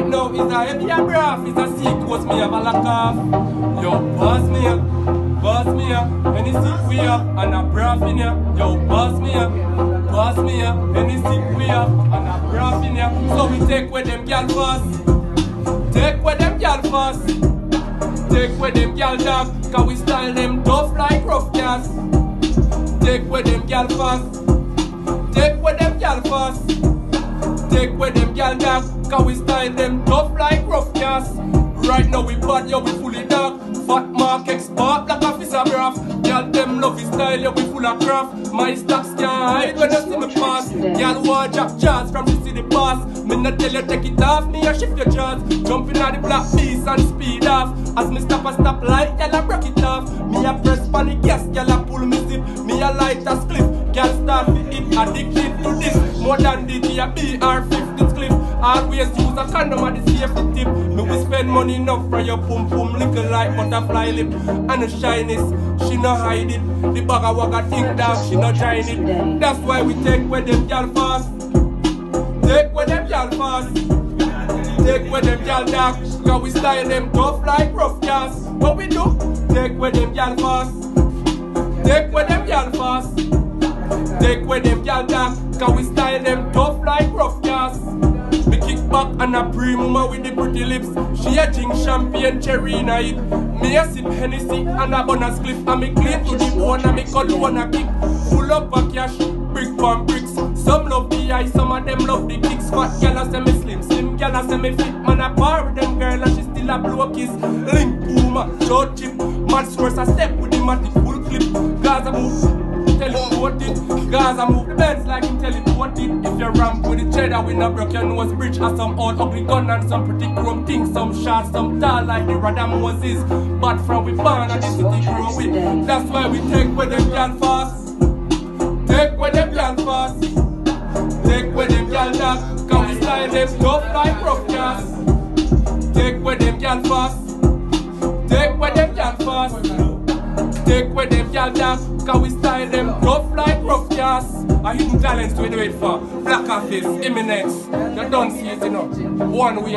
Right now is a heavy breath, is a sea coast me have a lock off. Yo, boss me up, boss me up, any seat we up, and a breath in ya. Yo, boss me up, boss me up, any seat we up, and a breath in ya. So we take with them gal first, take with them gal first, take with them gal dog, cause we style them tough like rough gas. Take with them gal first, take with them gal first. Take with them gal dog, cause we style them tough like rough gas. Right now we bad, yo, we fully dark. Fat mark export like a fist of breath. Gal them love his style, yo, we full of craft. My stocks can't hide when you see me pass. Gal want drop jazz from the city pass. Me not tell you take it off, me a shift your jaws. Jumping out the black beast and speed off. As me stop a stop light, gal I break it off. Me a press pan the gas, gal I pull me zip. Me a light a More than the BR50 clip. Always use a condom at the safety tip. Me we spend money enough for your pum pum little like butterfly lip. And the shyness, she no hide it. The bag bugger wagga think that she no join it. That's why we take with them gal fast. Take with them gal fast. Take with them gal dark. Cause we style them tough like rough gas. What we do? Take with them gal fast. Take with them gal fast. Take with them gal dark. Cause we style them tough like rough gas. Me kick back and a pre mama with the pretty lips. She a drink champagne cherry it. Me a sip Hennessy and a bonus clip. And me clean to the bone and me cologne a kick. Full up a cash, brick from bricks. Some love the eye, some of them love the kicks. Fat gal a say me slim, slim gal a say me fit. Man a par with them girl and she still a blow kiss. Link Puma, short chip. Mad source a step with the matic full clip. Gaza move Gaza move Benz like him tell it what it. If you ramp with the cheddar, we not broke your nose bridge. Or some old ugly gun and some pretty chrome things. Some shots, some tall like the Radam Moses. But from we born and the city grow with. That's why we take with them gal fast. Take with them gal fast. Take with them gal dog. Cause we style them tough like rough. Take with them gal fast. Take with them gal fast. Take with them gal dog. Cause we style them rough like rough gas. A hidden talents we do it for. Black office, eminence. You don't see it, enough. One way.